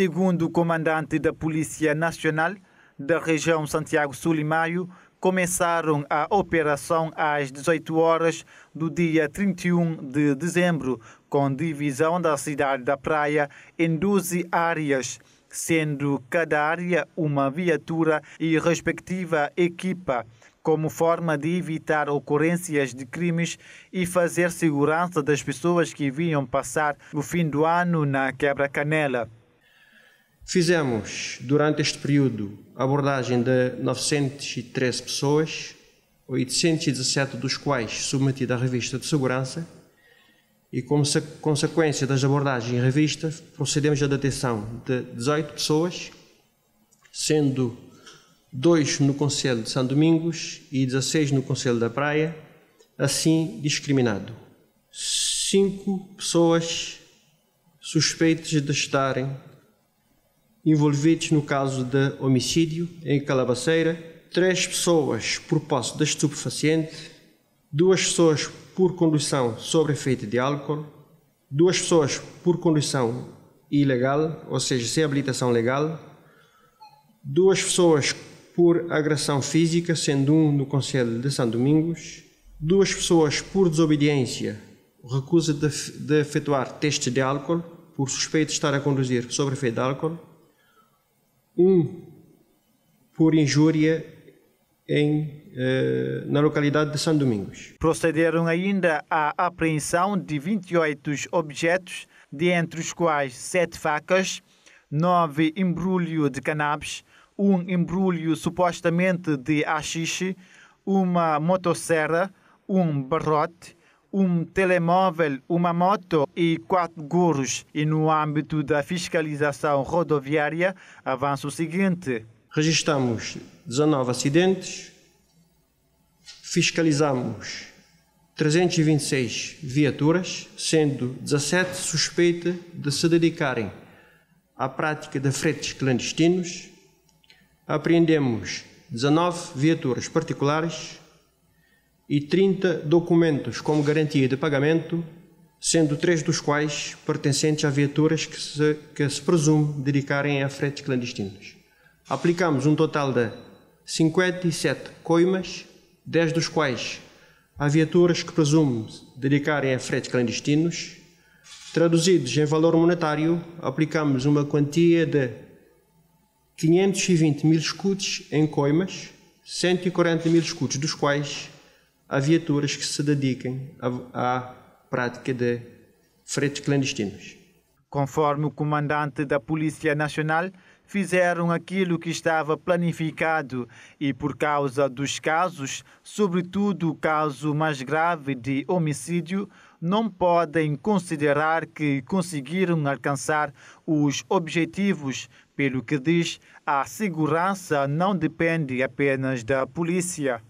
Segundo o comandante da Polícia Nacional da região Santiago Sul e Maio, começaram a operação às 18 horas do dia 31 de dezembro, com divisão da cidade da Praia em 12 áreas, sendo cada área uma viatura e respectiva equipa como forma de evitar ocorrências de crimes e fazer segurança das pessoas que vinham passar o fim do ano na Quebra-Canela. Fizemos, durante este período, abordagem de 913 pessoas, 817 dos quais submetidas à revista de segurança, e como consequência das abordagens em revista, procedemos à detenção de 18 pessoas, sendo 2 no Conselho de São Domingos e 16 no Conselho da Praia, assim discriminado. 5 pessoas suspeitas de estarem envolvidos no caso de homicídio em Calabaceira, três pessoas por posse de estupefaciente, duas pessoas por condução sob efeito de álcool, duas pessoas por condução ilegal, ou seja, sem habilitação legal, duas pessoas por agressão física, sendo um no Conselho de São Domingos, duas pessoas por desobediência, recusa de, de efetuar testes de álcool, por suspeito de estar a conduzir sob efeito de álcool, um por injúria em, eh, na localidade de São Domingos. Procederam ainda à apreensão de 28 objetos, dentre os quais sete facas, nove embrulho de cannabis, um embrulho supostamente de haxixe, uma motosserra, um barrote, um telemóvel, uma moto e quatro gurus. E no âmbito da fiscalização rodoviária, avança o seguinte. Registramos 19 acidentes, fiscalizamos 326 viaturas, sendo 17 suspeitas de se dedicarem à prática de fretes clandestinos. Apreendemos 19 viaturas particulares, e 30 documentos como garantia de pagamento, sendo três dos quais pertencentes a viaturas que se, que se presume dedicarem a fretes clandestinos. Aplicamos um total de 57 coimas, 10 dos quais a viaturas que presume dedicarem a fretes clandestinos. Traduzidos em valor monetário, aplicamos uma quantia de 520 mil escudos em coimas, 140 mil escudos dos quais a viaturas que se dediquem à prática de fretes clandestinos. Conforme o comandante da Polícia Nacional, fizeram aquilo que estava planificado e, por causa dos casos, sobretudo o caso mais grave de homicídio, não podem considerar que conseguiram alcançar os objetivos, pelo que diz a segurança não depende apenas da polícia.